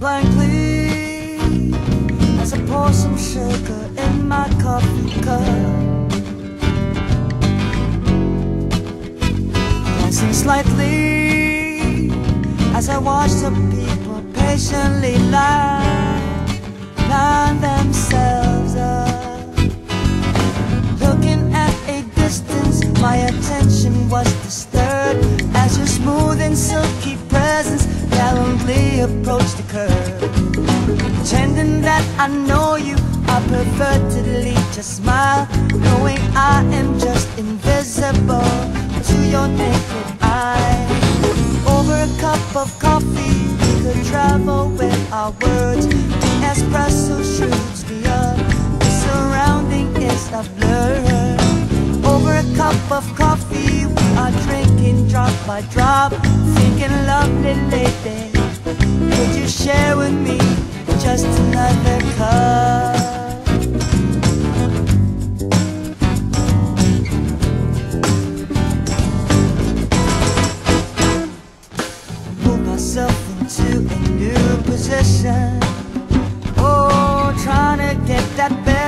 blankly as I pour some sugar in my coffee cup. Slightly as I watch the people patiently line, line themselves up. Looking at a distance, my attention was disturbed as your smooth and silky presence gallantly approached the curb. Pretending that I know you, I pervertedly just smile, knowing I am just invisible to your naked our words. The espresso shoots me up, the surrounding is a blur. Over a cup of coffee, we are drinking drop by drop, thinking lovely lady. Could you share with me just another cup? Myself into a new position. Oh, trying to get that better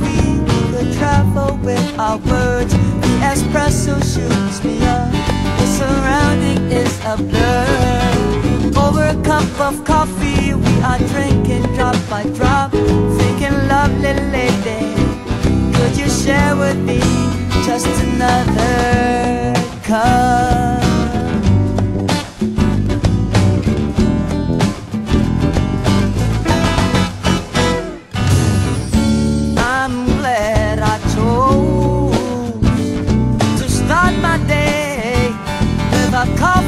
we could travel with our words. The espresso shoots me up. The surrounding is a blur. Over a cup of coffee, we are drinking a coffee